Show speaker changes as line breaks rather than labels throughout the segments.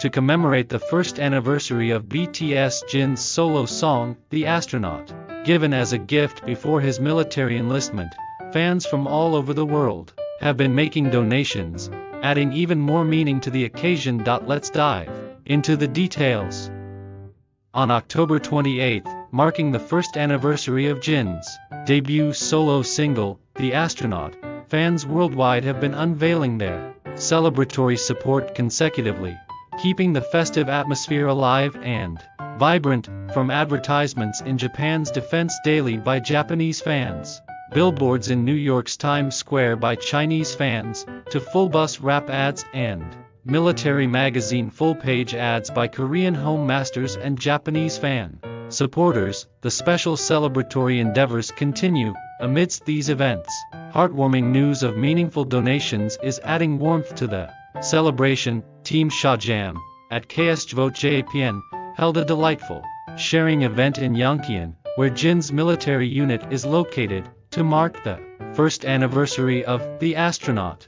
to commemorate the first anniversary of BTS Jin's solo song, The Astronaut. Given as a gift before his military enlistment, fans from all over the world have been making donations, adding even more meaning to the occasion. Let's dive into the details. On October 28, marking the first anniversary of Jin's debut solo single, The Astronaut, fans worldwide have been unveiling their celebratory support consecutively, keeping the festive atmosphere alive and vibrant, from advertisements in Japan's Defense Daily by Japanese fans, billboards in New York's Times Square by Chinese fans, to full bus wrap ads and military magazine full-page ads by Korean home masters and Japanese fan supporters, the special celebratory endeavors continue, amidst these events. Heartwarming news of meaningful donations is adding warmth to the celebration. Team Shahjam, at KSJVOT JPN, held a delightful sharing event in Yeoncheon, where Jin's military unit is located, to mark the first anniversary of The Astronaut.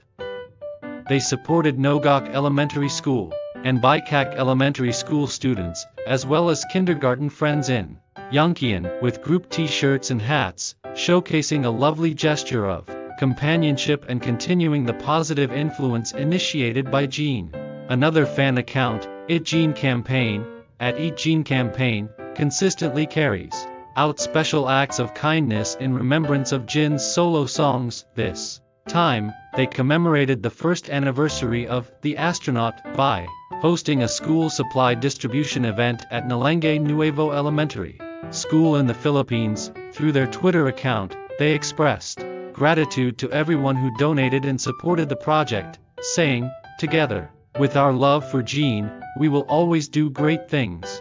They supported Nogok Elementary School and Baikak Elementary School students, as well as kindergarten friends in Yeoncheon, with group t-shirts and hats, showcasing a lovely gesture of companionship and continuing the positive influence initiated by Jin. Another fan account, It Jin Campaign, at Eat Jin Campaign, consistently carries out special acts of kindness in remembrance of Jin's solo songs. This time, they commemorated the first anniversary of The Astronaut by hosting a school supply distribution event at Nalenge Nuevo Elementary School in the Philippines. Through their Twitter account, they expressed gratitude to everyone who donated and supported the project, saying, Together, with our love for Jin, we will always do great things.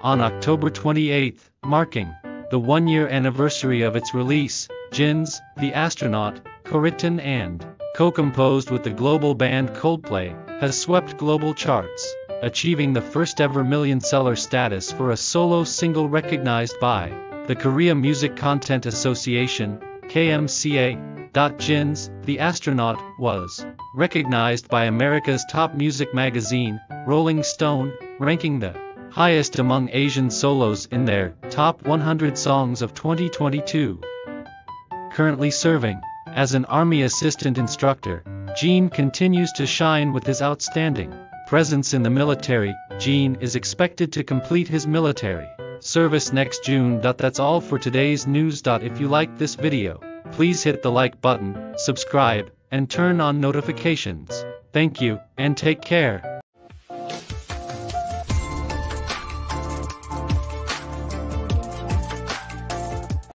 On October 28, marking the one-year anniversary of its release, Jin's The Astronaut co-written and co-composed with the global band Coldplay, has swept global charts, achieving the first ever million seller status for a solo single recognized by the Korea Music Content Association, KMCA. Jin's The Astronaut was recognized by America's top music magazine, Rolling Stone, ranking the highest among Asian solos in their top 100 songs of 2022. Currently serving as an Army assistant instructor, Jin continues to shine with his outstanding presence in the military. Jin is expected to complete his military service next June. That's all for today's news. If you like this video, please hit the like button, subscribe, and turn on notifications. Thank you, and take care.